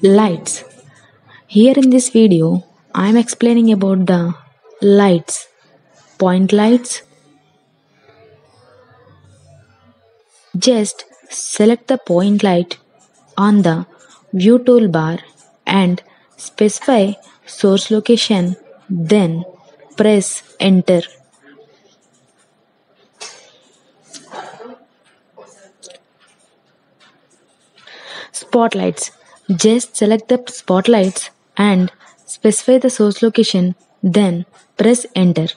Lights. Here in this video, I am explaining about the lights. Point lights. Just select the point light on the view toolbar and specify source location then press enter. Spotlights. Just select the spotlights and specify the source location then press enter.